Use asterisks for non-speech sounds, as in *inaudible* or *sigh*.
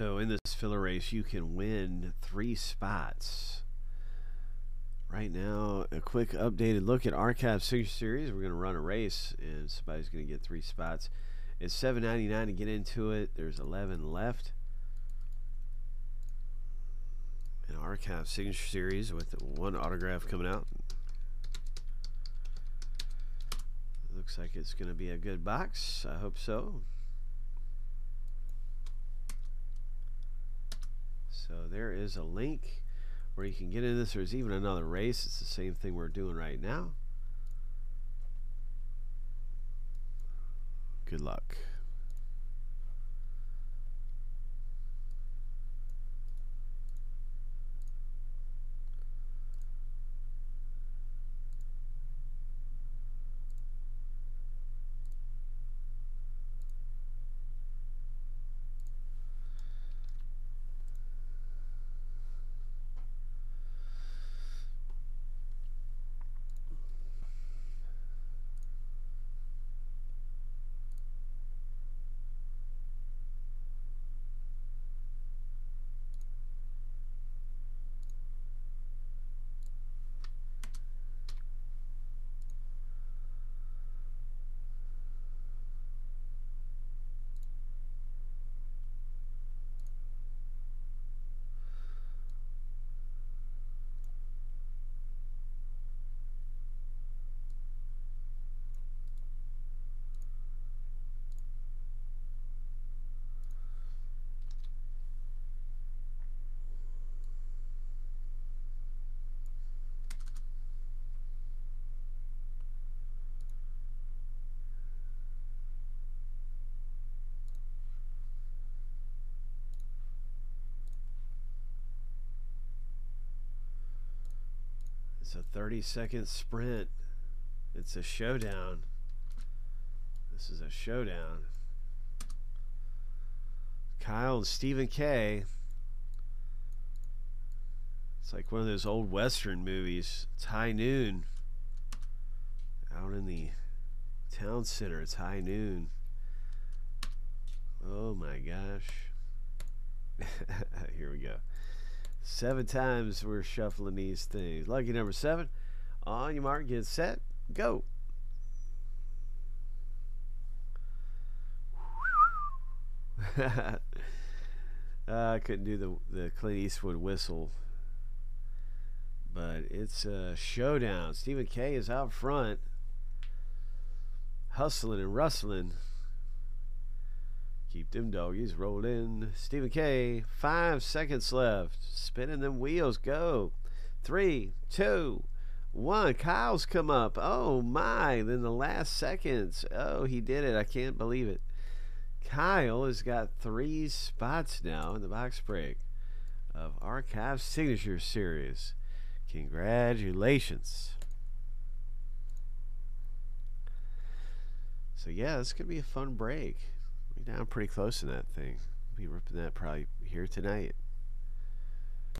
So in this filler race, you can win three spots. Right now, a quick updated look at Archive Signature Series. We're going to run a race, and somebody's going to get three spots. It's seven ninety nine to get into it. There's 11 left. An Archive Signature Series with one autograph coming out. Looks like it's going to be a good box. I hope so. So there is a link where you can get in this. There's even another race. It's the same thing we're doing right now. Good luck. It's a 30 second sprint. It's a showdown. This is a showdown. Kyle and Stephen K. It's like one of those old Western movies. It's high noon. Out in the town center. It's high noon. Oh my gosh. *laughs* Here we go. Seven times we're shuffling these things. Lucky number seven. On your mark, get set, go. *laughs* uh, I couldn't do the the Clint Eastwood whistle, but it's a showdown. Stephen K is out front, hustling and rustling. Keep them doggies rolling. Stephen K. Five seconds left. Spinning them wheels. Go. Three, two, one. Kyle's come up. Oh my. Then the last seconds. Oh, he did it. I can't believe it. Kyle has got three spots now in the box break of Archive Signature Series. Congratulations. So yeah, this could be a fun break. We're down pretty close in that thing. We'll be ripping that probably here tonight.